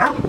Oh.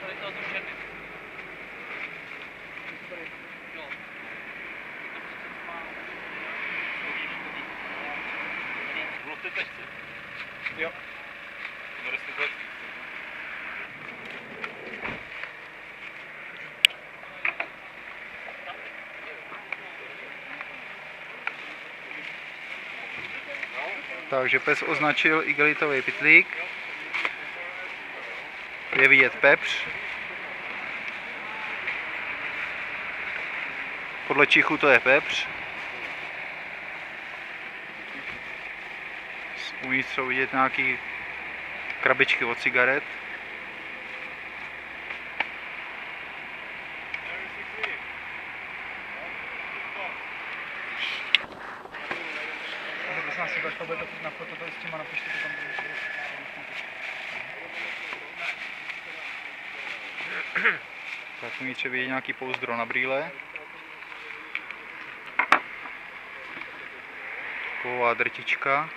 Tady to Jo. Takže pes označil igelitový pitlík. Je vidět pepř. Podle čichu to je pepř. Uvnitř jsou vidět nějaký krabičky od cigaret. Prosím vás, to bude na foto, to s těma napište to tam. Tak je vidět nějaký pouzdro na brýle. Kovová drtička.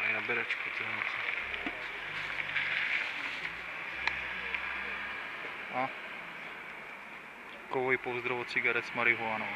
Mají nabíračku, ty A kovový pouzdro od cigaret s marihuanou.